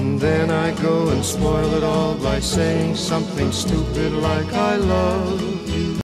And then I go and spoil it all by saying something stupid like I love.